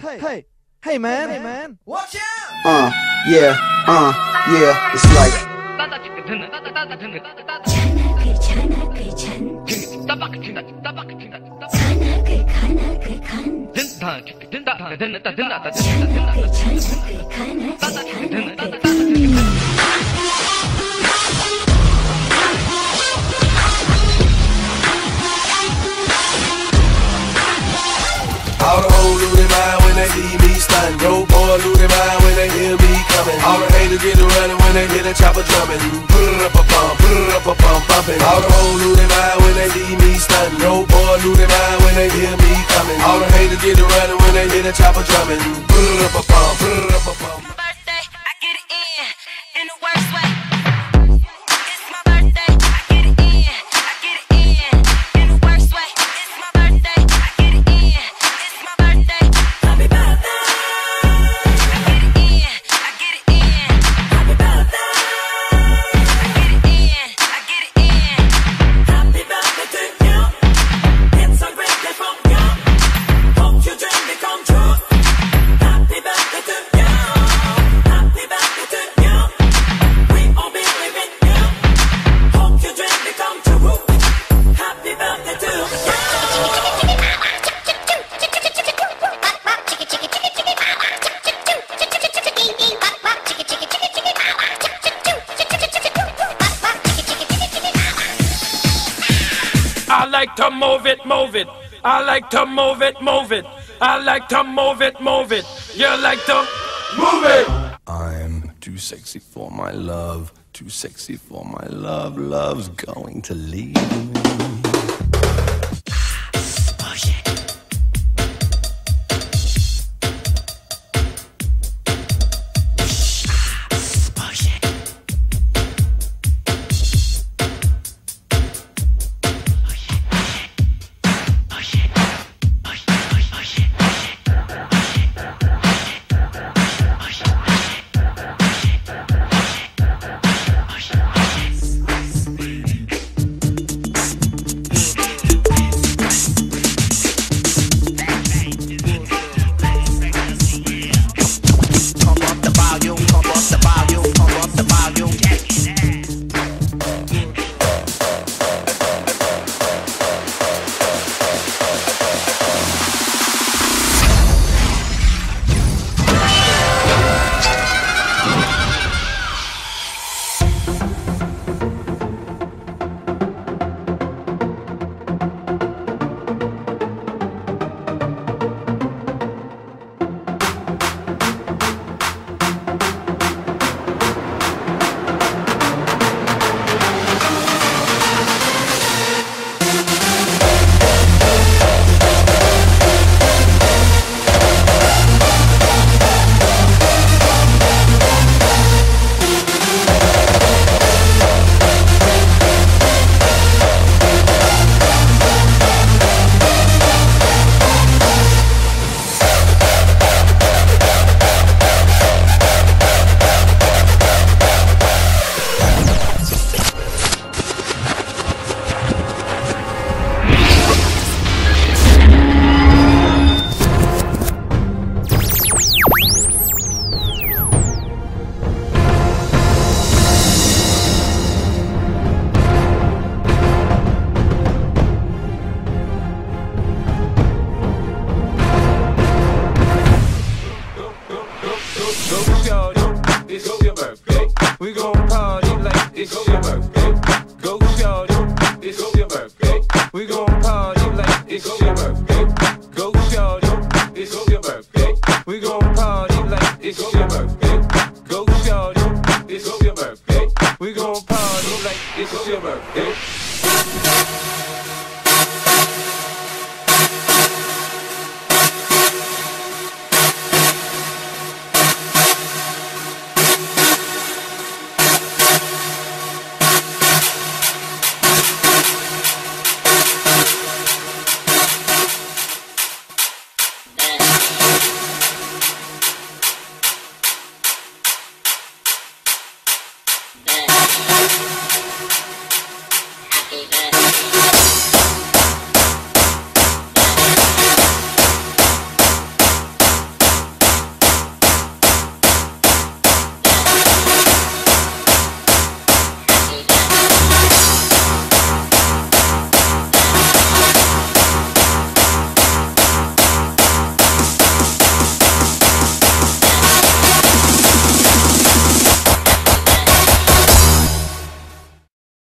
Hey, hey, hey, man, hey, man. Watch out! Uh, yeah, uh, yeah, it's like. All me stun. Boy lose their mind when they hear me coming. All the haters get to running when they hear the chopper drumming. Brr-a-pa-pum, brr-a-pa-pum, bumping. All the hoes lose their mind when they see me stun. Yo, boy lose their mind when they hear me coming. All the haters get to running when they hear the chopper drumming. Brr-a-pa-pum, brr-a-pa-pum. birthday, I like to move it, move it. I like to move it, move it. I like to move it, move it. You like to move it. I'm too sexy for my love, too sexy for my love. Love's going to leave me. Go shorty, it's your birthday. We gon' party like it's your birthday. Go shorty, it's your birthday. We gon' party like it's your birthday. Go shorty, it's your birthday. We gon' party like it's your birthday. Go shorty, it's your birthday. We gon' party like it's your birthday.